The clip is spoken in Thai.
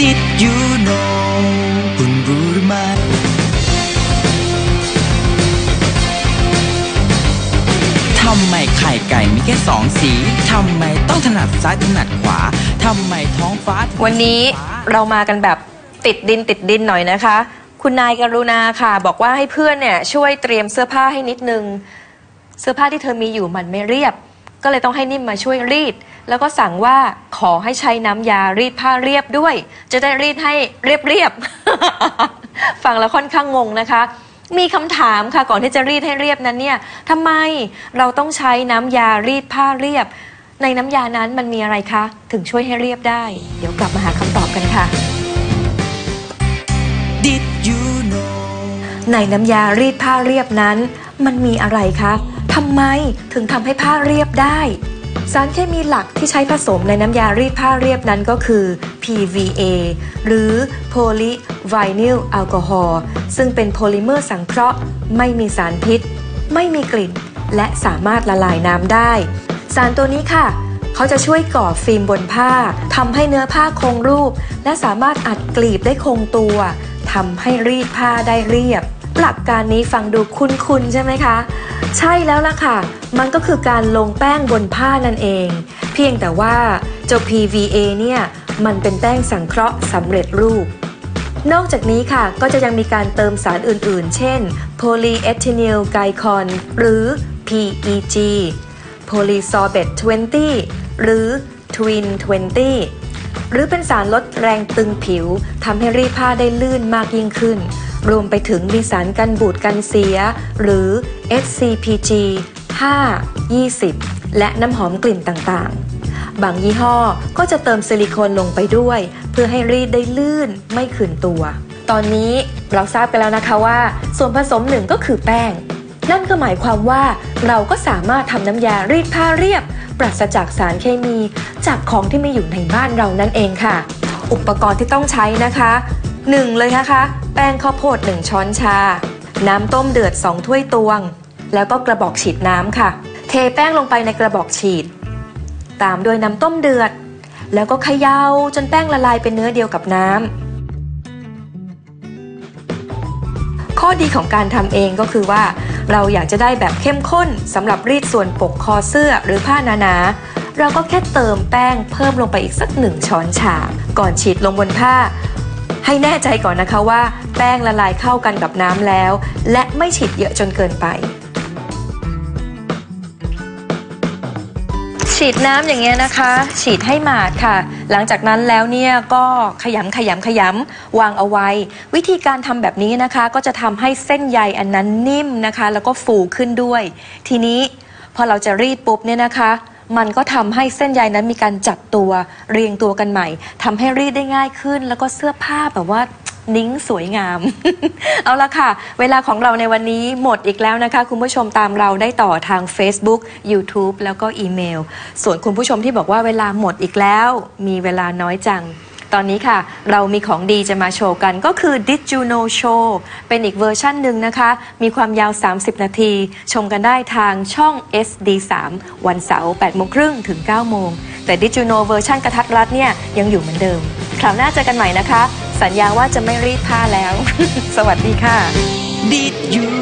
Did you know คุณรู้หรือไม่ทำไมไข่ไก่มีแค่สองสีทำไมต้องถนัดซ้ายถนัดขวาทำไมท้องฟ้าถึงวันนี้เรามากันแบบติดดินติดดินหน่อยนะคะ คุณนายกรุณาค่ะ บอกว่าให้เพื่อนเนี่ยช่วยเตรียมเสื้อผ้าให้นิดนึง เสื้อผ้าที่เธอมีอยู่มันไม่เรียบ ก็เลยต้องให้นิ่มมาช่วยรีด แล้วก็สั่งว่าขอให้ใช้น้ำยารีดผ้าเรียบด้วย จะได้รีดให้เรียบเรียบๆฟังแล้วค่อนข้างงงนะคะ มีคำถามค่ะก่อนที่จะรีดให้เรียบนั้นเนี่ยทำไมเราต้องใช้น้ำยารีดผ้าเรียบ ในน้ำยานั้นมันมีอะไรคะ ถึงช่วยให้เรียบได้ เดี๋ยวกลับมาหาคำตอบกันค่ะ Did you know ในน้ำยารีดผ้าเรียบนั้น มันมีอะไรคะ ทำไมถึงทำให้ผ้าเรียบได้ สารเคมีหลักที่ใช้ผสมในน้ำยารีดผ้าเรียบนั้นก็คือ PVA หรือ Polyvinyl Alcohol ซึ่งเป็นโพลิเมอร์สังเคราะห์ ไม่มีสารพิษ ไม่มีกลิ่น และสามารถละลายน้ำได้ สารตัวนี้ค่ะเขาจะช่วยก่อฟิล์มบนผ้าทำให้เนื้อผ้าคงรูป และสามารถอัดกลีบได้คงตัวทำให้รีดผ้าได้เรียบ หลักการนี้ฟังดูคุ้นๆใช่ไหมคะ ใช่แล้วล่ะค่ะ มันก็คือการลงแป้งบนผ้านั่นเอง เพียงแต่ว่าเจ้า PVA เนี่ยมันเป็นแป้งสังเคราะห์สำเร็จรูป นอกจากนี้ค่ะก็จะยังมีการเติมสารอื่นๆ เช่น polyethylene glycol หรือ PEG polysorbate 20 หรือ twin 20 หรือเป็นสารลดแรงตึงผิวทำให้รีดผ้าได้ลื่นมากยิ่งขึ้น รวมไปถึงมีสารกันบูดกันเสีย หรือ SCPG 5 20 และน้ำหอมกลิ่นต่างๆ บางยี่ห้อก็จะเติมซิลิโคนลงไปด้วย เพื่อให้รีดได้ลื่นไม่ขืนตัว ตอนนี้เราทราบกันแล้วนะคะว่า ส่วนผสมหนึ่งก็คือแป้ง นั่นก็หมายความว่าเราก็สามารถทำน้ำยารีดผ้าเรียบ ปราศจากสารเคมี จากของที่มีอยู่ในบ้านเรานั่นเองค่ะ อุปกรณ์ที่ต้องใช้นะคะ 1 เลยนะคะ แป้งข้าวโพด 1 ช้อนชา น้ำต้มเดือด 2 ถ้วยตวง แล้วก็กระบอกฉีดน้ำค่ะ เทแป้งลงไปในกระบอกฉีด ตามด้วยน้ำต้มเดือด แล้วก็เขย่าจนแป้งละลายเป็นเนื้อเดียวกับน้ำข้อดีของการทำเองก็คือว่า เราอยากจะได้แบบเข้มข้นสำหรับรีดส่วนปกคอเสื้อหรือผ้าหนาๆเราก็แค่เติมแป้งเพิ่มลงไปอีกสักหนึ่งช้อนชา ก่อนฉีดลงบนผ้า ให้แน่ใจก่อนนะคะว่า แป้งละลายเข้ากันกับน้ำแล้ว และไม่ฉีดเยอะจนเกินไป ฉีดน้ำอย่างเงี้ยนะคะ ฉีดให้หมาดค่ะ หลังจากนั้นแล้วเนี่ยก็ขยำขยำขยำวางเอาไว้ วิธีการทำแบบนี้นะคะ ก็จะทำให้เส้นใยอันนั้นนิ่มนะคะ แล้วก็ฟูขึ้นด้วย ทีนี้พอเราจะรีดปุ๊บเนี่ยนะคะ มันก็ทำให้เส้นใยนั้นมีการจับตัวเรียงตัวกันใหม่ทำให้รีดได้ง่ายขึ้น แล้วก็เสื้อผ้าแบบว่า นิ้งสวยงาม เอาละค่ะ เวลาของเราในวันนี้หมดอีกแล้วนะคะ คุณผู้ชมตามเราได้ต่อทาง Facebook YouTube แล้วก็อีเมล ส่วนคุณผู้ชมที่บอกว่าเวลาหมดอีกแล้ว มีเวลาน้อยจัง ตอนนี้ค่ะ เรามีของดีจะมาโชว์กันก็คือ Did You Know Show เป็นอีกเวอร์ชั่นหนึ่งนะคะ มีความยาว 30 นาที ชมกันได้ทางช่อง SD3 วันเสาร์8โมงครึ่งถึง9โมงแต่ Did You Know เวอร์ชันกระทัดรัดเนี่ยยังอยู่เหมือนเดิม คราวหน้าเจอกันใหม่นะคะ สัญญาว่าจะไม่รีดผ้าแล้ว สวัสดีค่ะ Did you